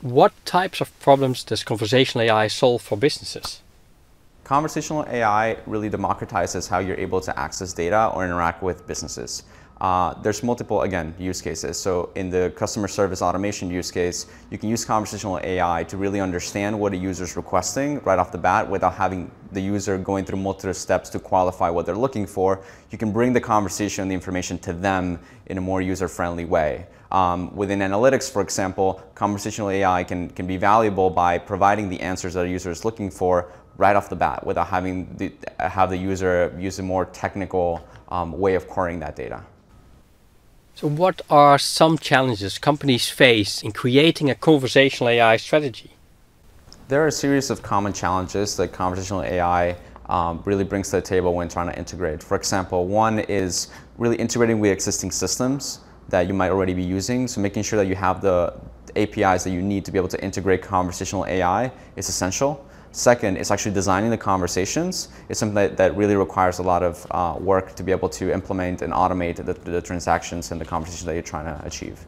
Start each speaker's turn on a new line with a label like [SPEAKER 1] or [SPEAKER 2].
[SPEAKER 1] What types of problems does conversational AI solve for businesses?
[SPEAKER 2] Conversational AI really democratizes how you're able to access data or interact with businesses. Uh, there's multiple, again, use cases. So in the customer service automation use case, you can use conversational AI to really understand what a user is requesting right off the bat without having the user going through multiple steps to qualify what they're looking for. You can bring the conversation and the information to them in a more user-friendly way. Um, within analytics, for example, conversational AI can, can be valuable by providing the answers that a user is looking for right off the bat without having the, have the user use a more technical um, way of querying that data.
[SPEAKER 1] So what are some challenges companies face in creating a conversational AI strategy?
[SPEAKER 2] There are a series of common challenges that conversational AI um, really brings to the table when trying to integrate. For example, one is really integrating with existing systems that you might already be using. So making sure that you have the APIs that you need to be able to integrate conversational AI is essential. Second, it's actually designing the conversations. It's something that, that really requires a lot of uh, work to be able to implement and automate the, the transactions and the conversations that you're trying to achieve.